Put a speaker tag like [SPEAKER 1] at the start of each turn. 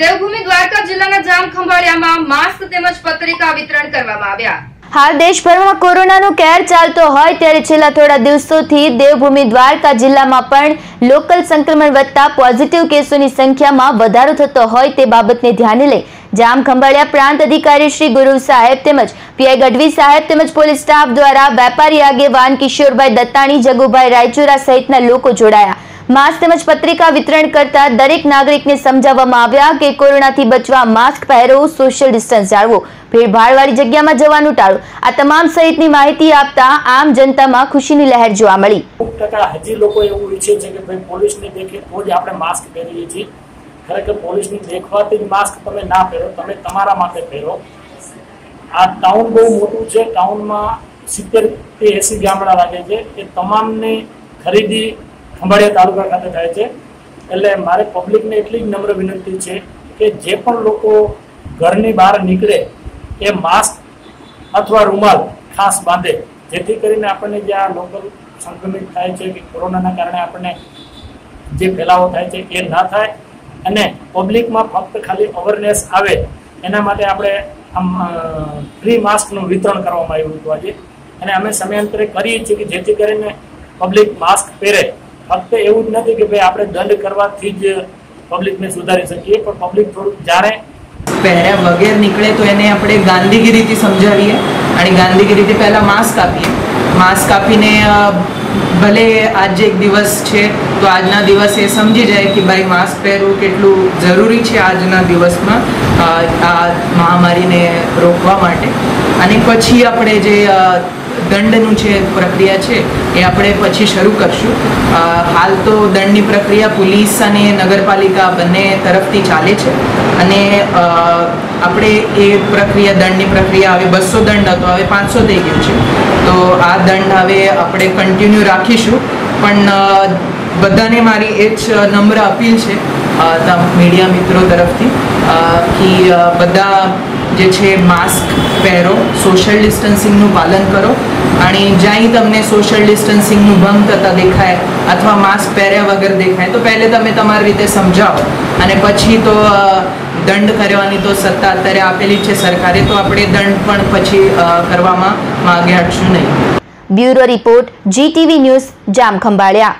[SPEAKER 1] દેવભૂમિ દ્વારકા જિલ્લાના જામ ખંભાળિયામાં માસ્ક તેમજ પત્રિકા વિતરણ કરવામાં આવ્યા.
[SPEAKER 2] હાલ દેશભરમાં કોરોનાનો કેર ચાલતો હોય ત્યારે છેલ્લા થોડા દિવસોથી દેવભૂમિ દ્વારકા જિલ્લામાં પણ લોકલ સંક્રમણ વધતા પોઝિટિવ કેસોની સંખ્યામાં વધારો થતો હોય તે બાબતને ધ્યાને લઈ જામ ખંભાળિયા પ્રાંત અધિકારી શ્રી ગુરુ સાહેબ તેમજ પીઆઈ ગઢવી સાહેબ તેમજ પોલીસ સ્ટાફ દ્વારા વેપારી આગેવાન કિશોરભાઈ દત્તાણી, જગુભાઈ રાયચુરા સહિતના લોકો જોડાયા. માસ્ક તેમજ પત્રિકા વિતરણ કરતા દરેક નાગરિકને સમજાવવામાં આવ્યા કે કોરોનાથી બચવા માસ્ક પહેરો, સોશિયલ ડિસ્ટન્સ જાળવો, ભીડભાડવાળી જગ્યામાં જવાનું ટાળો, આ તમામ સહિતની માહિતી આપતા આમ જનતામાં ખુશીની લહેર જોવા મળી.
[SPEAKER 3] હજી લોકો એવું ઈચ્છે છે કે ભાઈ પોલીસની દેખે તો જ આપણે માસ્ક પહેરીએ છીએ. ખરેખર પોલીસની દેખવાથી માસ્ક તમે ના પહેરો, તમે તમારા માટે પહેરો. આ ટાઉન બહુ મોટું છે. ટાઉનમાં સિત્તેર કે એસી ગામડા લાગે છે. એ તમામને ખરીદી ખંભાળિયા તાલુકા ખાતે થાય છે. એટલે મારે પબ્લિકને એટલી જ નમ્ર વિનંતી છે કે જે પણ લોકો ઘરની બહાર નીકળે, એ માસ્ક અથવા રૂમાલ ખાસ બાંધે. જેથી કરીને આપણને જે આ લોકલ સંક્રમિત થાય છે કે કોરોનાના કારણે આપણને જે ફેલાવો થાય છે એ ના થાય અને પબ્લિકમાં ફક્ત ખાલી અવેરનેસ આવે, એના માટે આપણે આમ ફ્રી માસ્કનું વિતરણ કરવામાં આવ્યું હતું આજે. અને અમે સમયાંતરે કરીએ છીએ કે જેથી કરીને પબ્લિક માસ્ક પહેરે. ફક્ત એવું જ નથી કે ભાઈ આપણે દંડ કરવાથી જ પબ્લિકને સુધારી શકીએ, પણ પબ્લિક થોડુંક જાણે.
[SPEAKER 4] પહેર્યા વગેરે નીકળે તો એને આપણે ગાંધીગીરીથી સમજાવીએ અને ગાંધીગીરીથી પહેલાં માસ્ક આપીએ. માસ્ક આપીને ભલે આજે એક દિવસ છે તો આજના દિવસે સમજી જાય કે ભાઈ માસ્ક પહેરવું કેટલું જરૂરી છે આજના દિવસમાં આ મહામારીને રોકવા માટે. અને પછી આપણે જે દંડનું જે પ્રક્રિયા છે, એ આપણે પછી શરૂ કરશું. હાલ તો દંડની પ્રક્રિયા પોલીસ અને નગરપાલિકા બંને તરફથી ચાલે છે. અને આપણે એ પ્રક્રિયા, દંડની પ્રક્રિયા હવે બસો દંડ હતો, હવે પાંચસો થઈ ગયું છે. તો આ દંડ હવે આપણે કન્ટિન્યુ રાખીશું. પણ બધાને મારી એ જ નમ્ર અપીલ છે મીડિયા મિત્રો તરફથી કે બધા જે છે માસ્ક પહેરો સોશિયલ ડિસ્ટન્સિંગનું પાલન કરો, અને જ્યાં તમને સોશિયલ ડિસ્ટન્સિંગનું ભંગ થતાં દેખાય, અથવા માસ્ક પહેર્યા વગર દેખાય, તો પહેલે તમે તમારી રીતે સમજાવો. અને પછી તો દંડ કરવાની તો સત્તા અત્યારે આપેલી છે સરકારે, તો આપણે દંડ પણ પછી કરવામાં માગે હટશું નહીં.
[SPEAKER 2] Bureau report GTV news Jam Khambhaliya